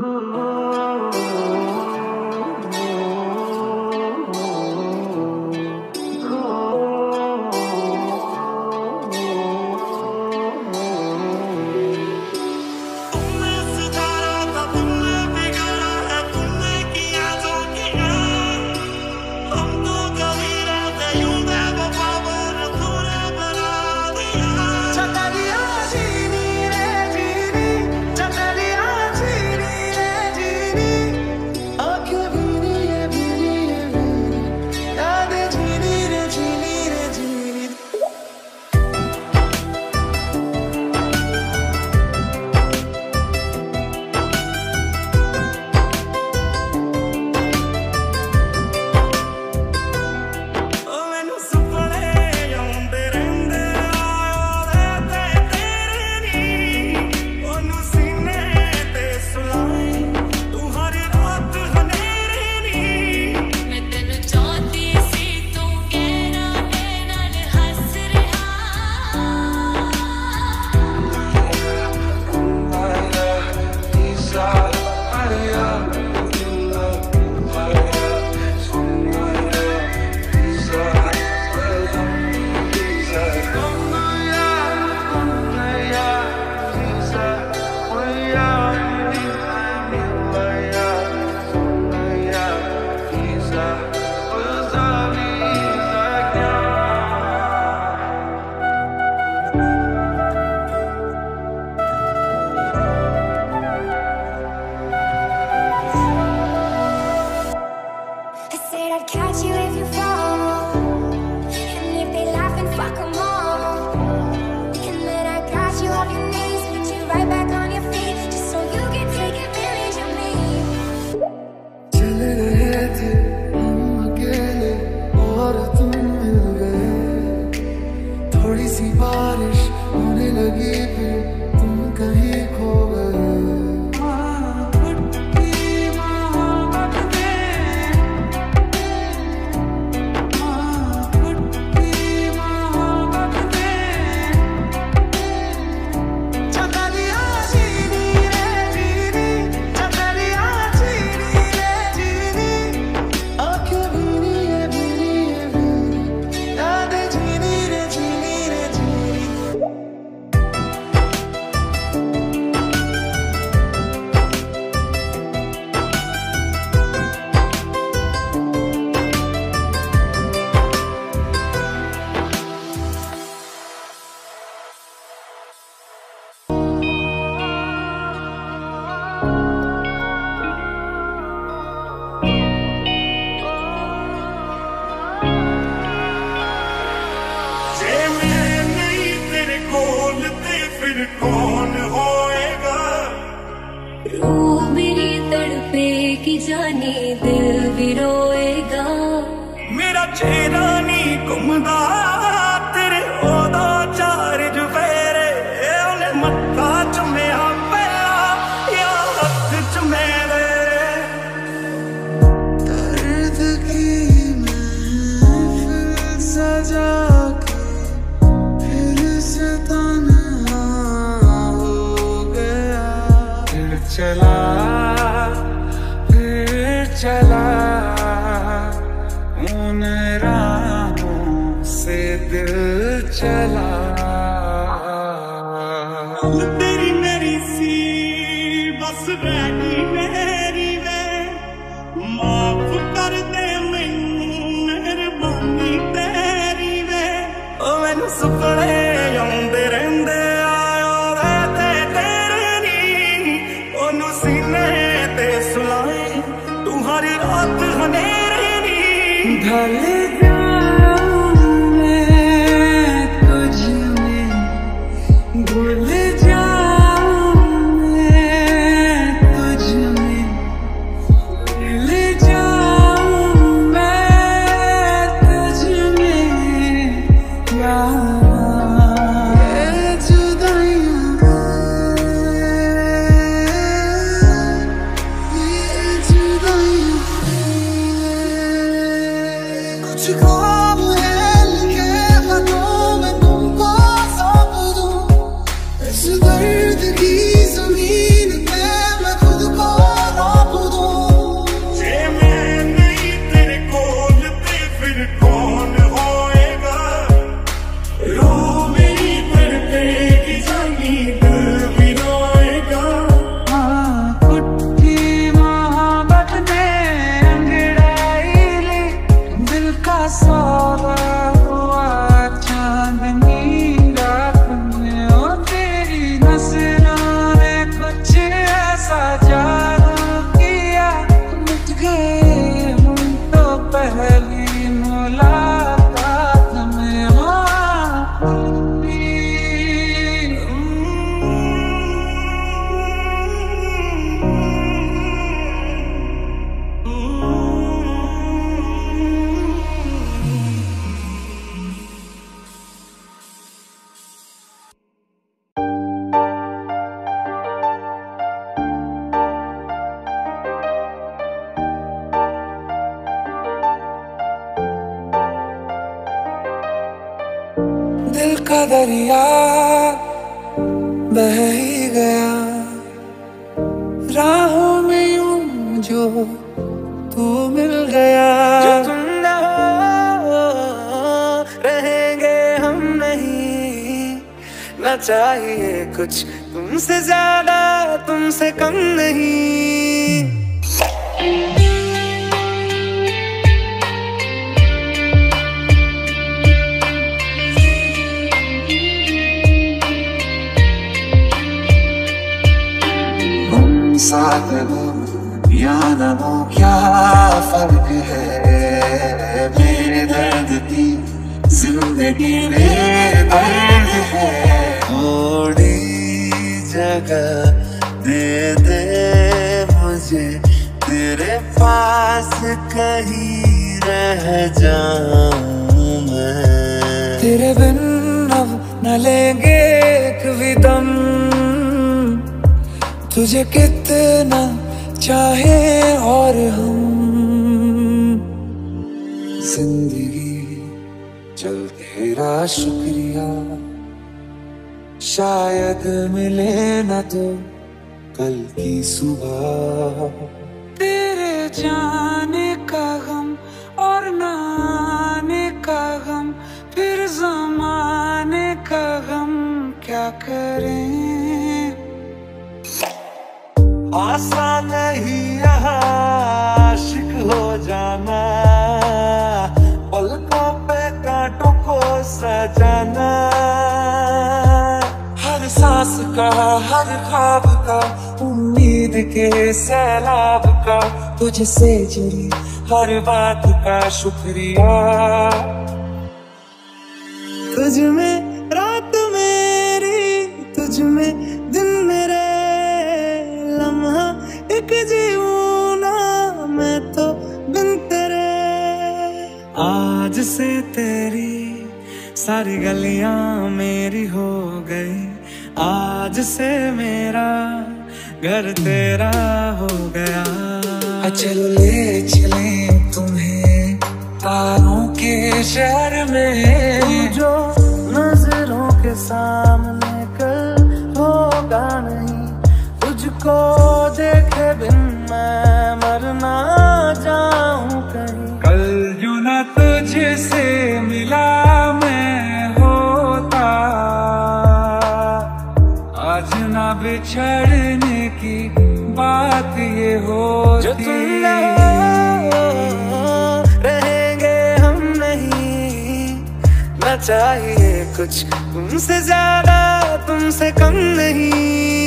Ooh. दर्द की मेरी तड़पे की जाने को चला दरिया बह ही गया। राहों में यूँ जो तू मिल गया। जो तुम न हो, रहेंगे हम नहीं। न चाहिए कुछ तुमसे ज़्यादा, तुमसे कम नहीं। फ़र्क है। मेरे दर्द की ज़िंदगी में दर्द है। थोड़ी जगह दे दे मुझे, तेरे पास कहीं रह जाऊँ मैं। तेरे बिन अब न लेंगे एक भी दम। तुझे कितना चाहे और हम ज़िंदगी चल तेरा शुक्रिया। शायद मिले न तो कल की सुबह। तेरे जाने का गम और नाने का गम, फिर जमाने का गम क्या करें? आसान का हर खाब का, उम्मीद के सैलाब का। तुझसे जुड़ी हर बात का शुक्रिया। तुझ में रात मेरी, तुझ में दिन मेरे लम्हा। एक जीऊना मैं तो बिन तेरे। आज से तेरी सारी गलियाँ मेरी हो गई। आज से मेरा घर तेरा हो गया। चलो ले चले तुम्हें तारों के शहर में। जो नज़रों के सामने कल होगा नहीं तुझको बिछड़ने की बात ये हो जो तुम रहेंगे हम नहीं। ना चाहिए कुछ। तुमसे ज़्यादा तुमसे कम नहीं।